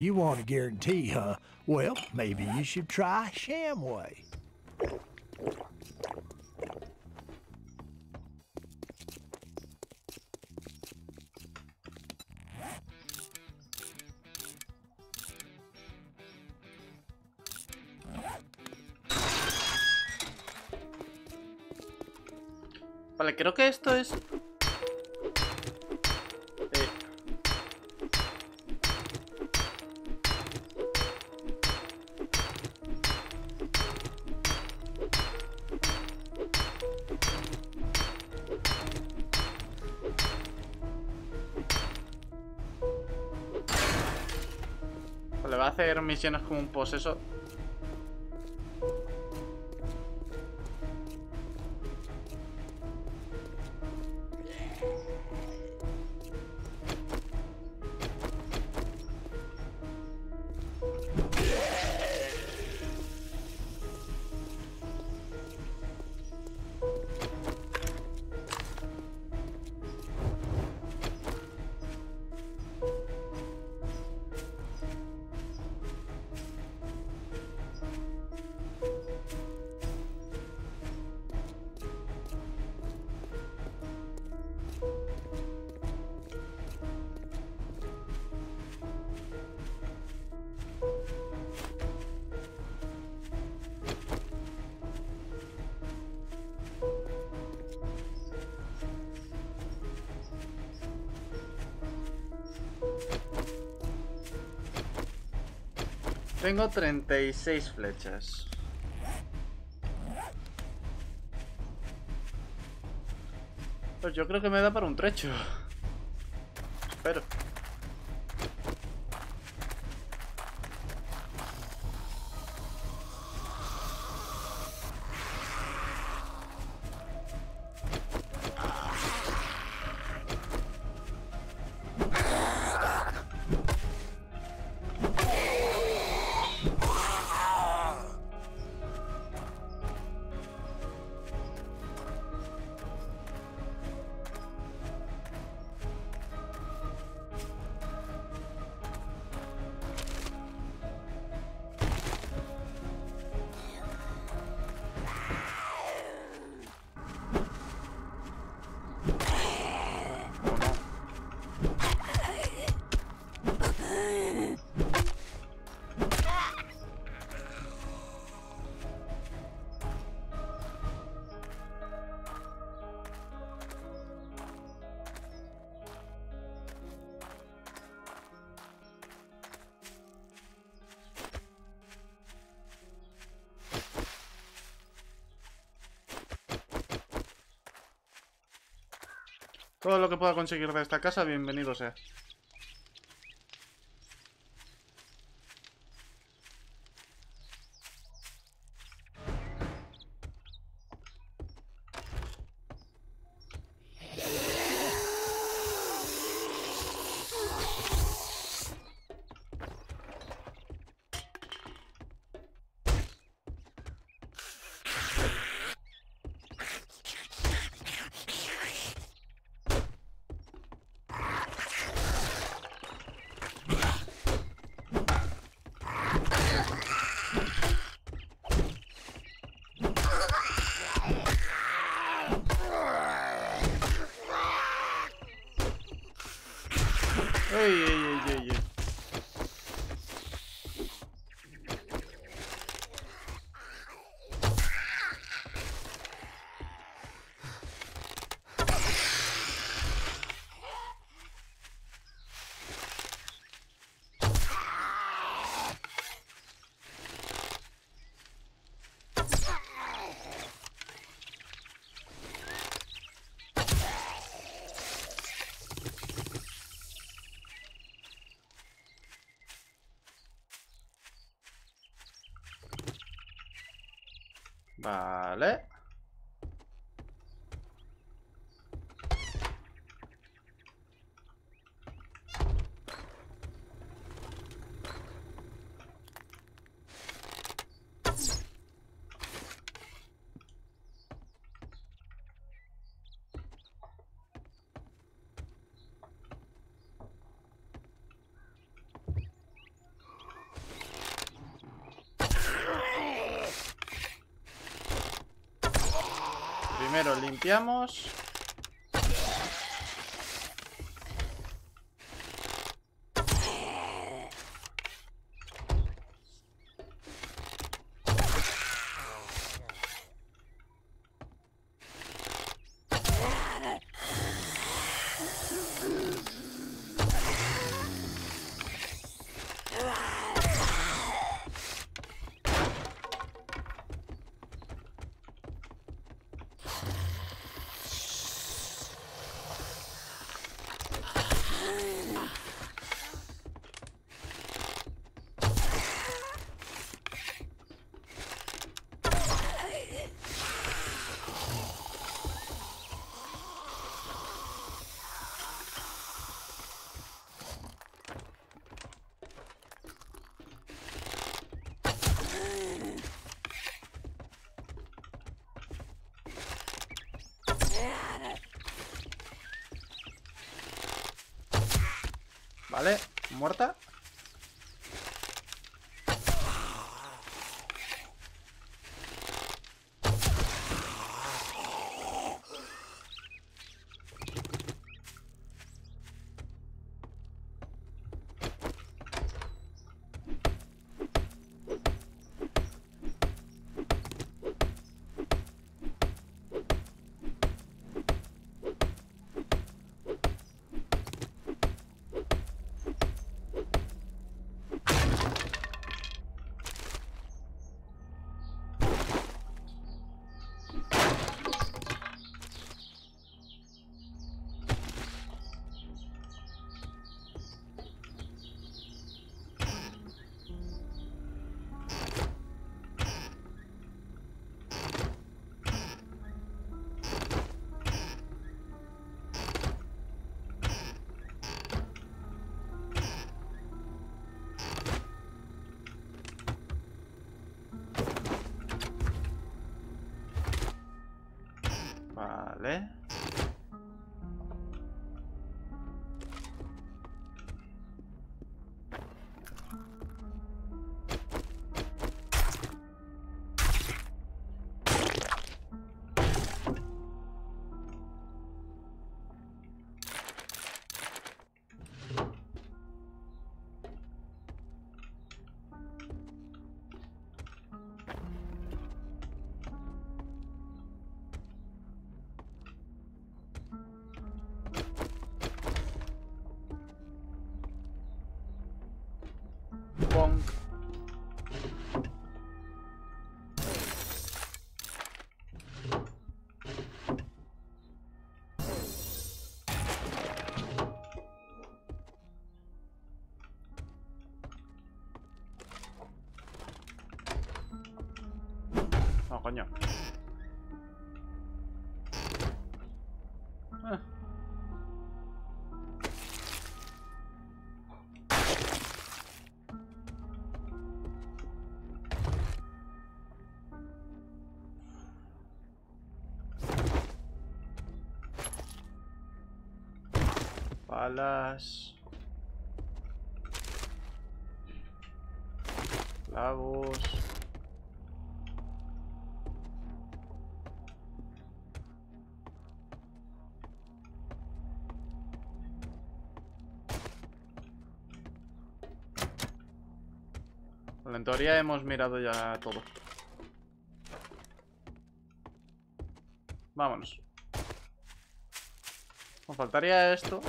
You want a guarantee, huh? Well, maybe you should try Shamway. Vale, creo que esto es... hacer misiones como un poseso. Tengo 36 flechas. Pues yo creo que me da para un trecho. Espero. Todo lo que pueda conseguir de esta casa, bienvenido sea. Vale. Primero limpiamos. Muerta. Vale. Bonk. Coño. Balas. Clavos. En teoría hemos mirado ya todo. Vámonos. Nos faltaría esto.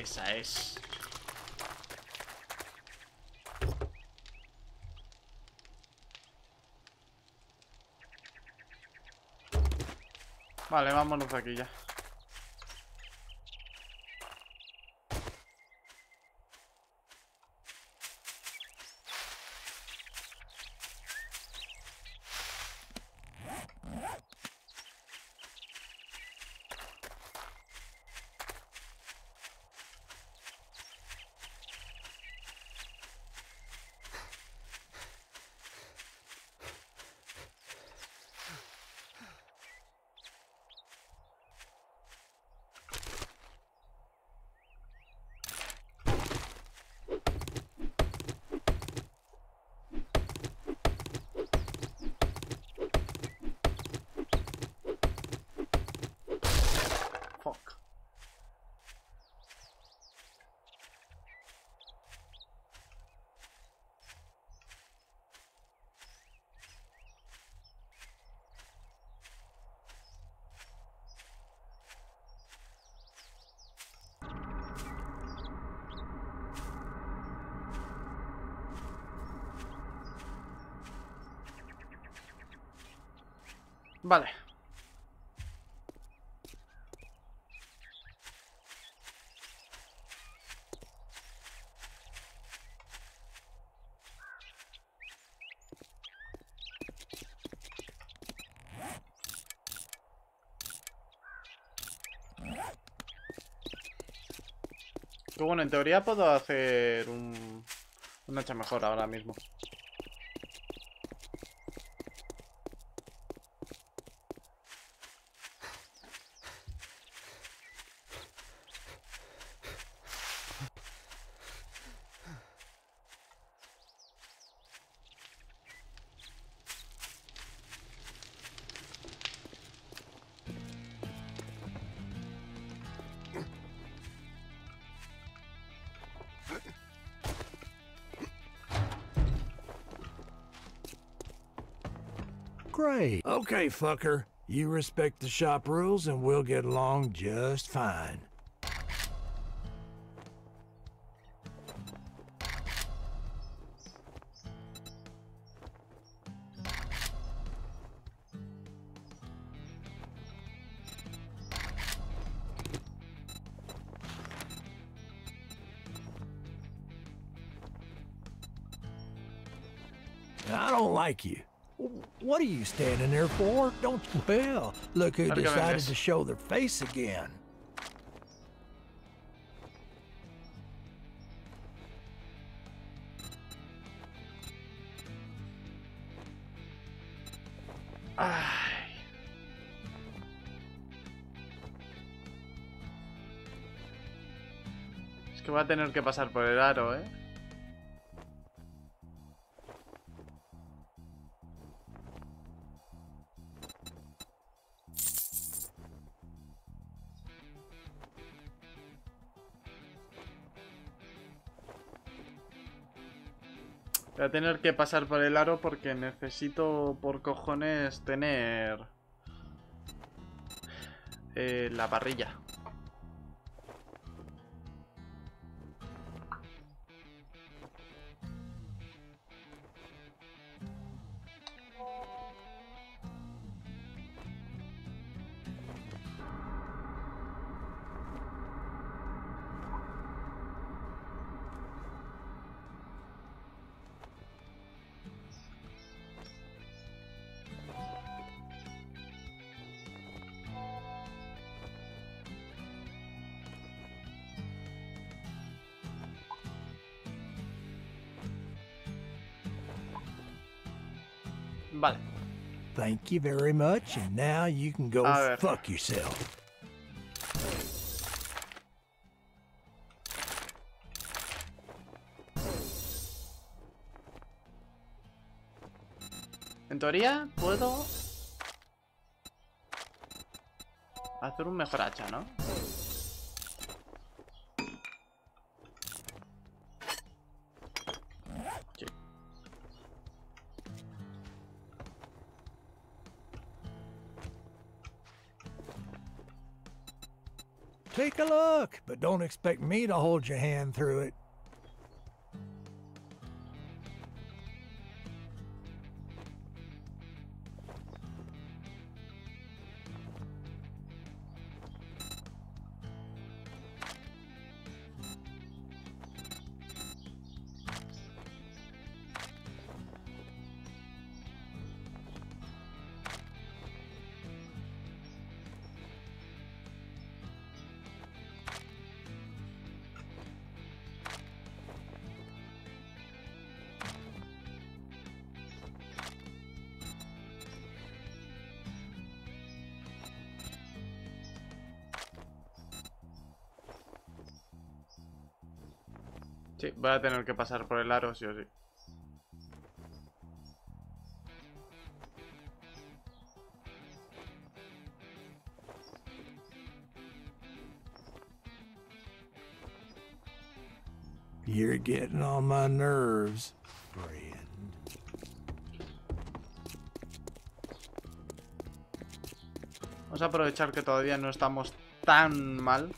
Esa es. Vale, vámonos de aquí ya. Vale. Que bueno, en teoría puedo hacer un, un hacha mejor ahora mismo. Great. Okay, fucker. You respect the shop rules and we'll get along just fine. I don't like you. What are you standing there for? Don't you? Well, look who decided to show their face again. Ay. Es que voy a tener que pasar por el aro, ¿eh? A tener que pasar por el aro porque necesito por cojones tener eh, la parrilla. Vale. Thank you very much, and now you can go fuck yourself. En teoría puedo hacer un mejor hacha, ¿no? Don't expect me to hold your hand through it. Sí, voy a tener que pasar por el aro, sí o sí. You're getting on my nerves, friend. Vamos a aprovechar que todavía no estamos tan mal.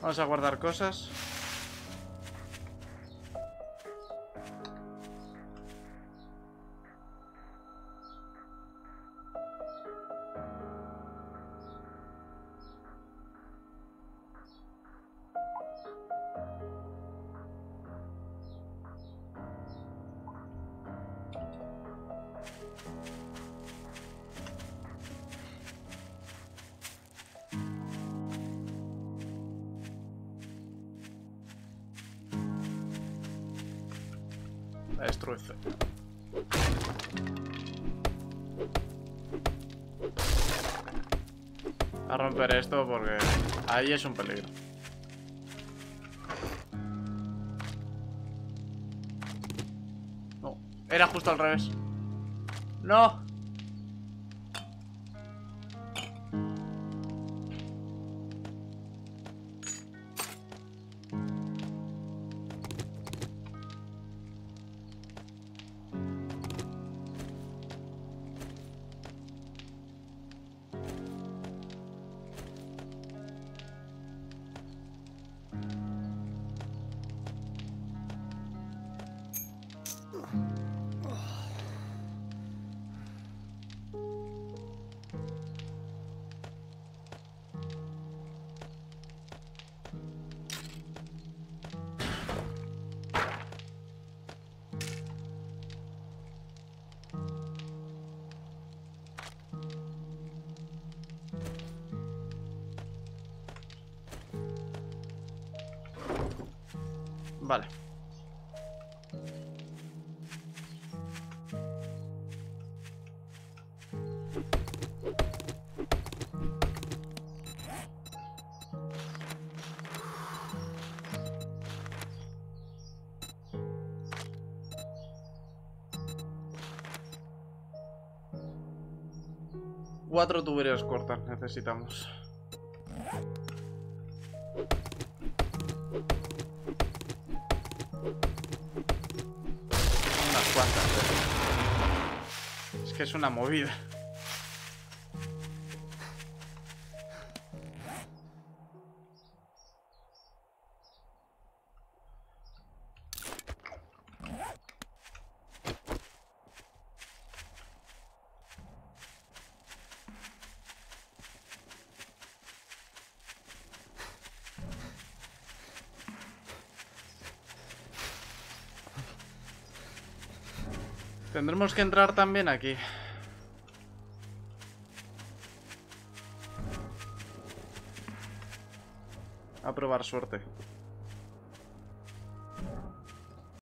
Vamos a guardar cosas. La. A romper esto porque ahí es un peligro. No, era justo al revés. No. Vale. Cuatro tuberías cortas necesitamos. Es una movida. Tendremos que entrar también aquí. A probar suerte.